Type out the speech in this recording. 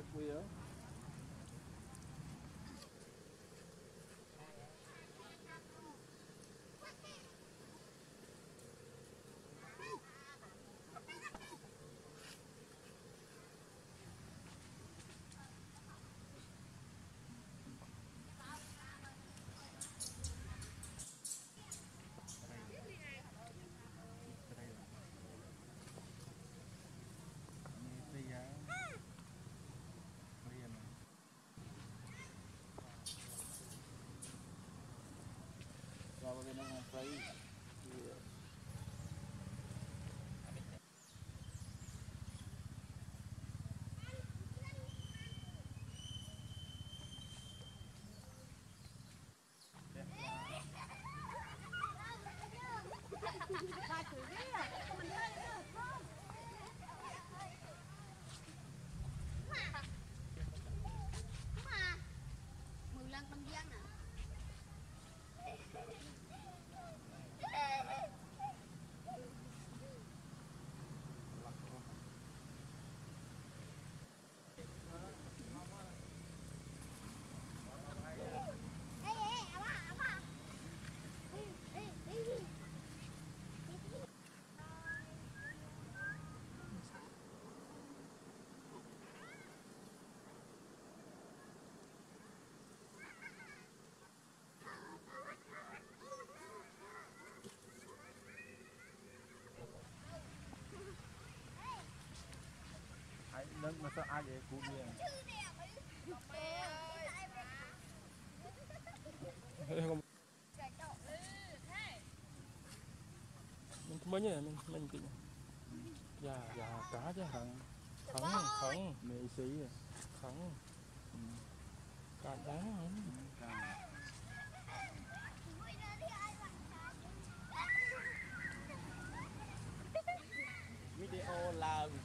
부탁드고요. gobierno de nuestro país. អាចនឹងមិនសោះអាចឲ្យគូវា mình mình nhỉ mình mình kỹ dạ dạ cá chứ ខាង khẩn khẩn មេស៊ី khẩn cả đá không ខាង ដេអូ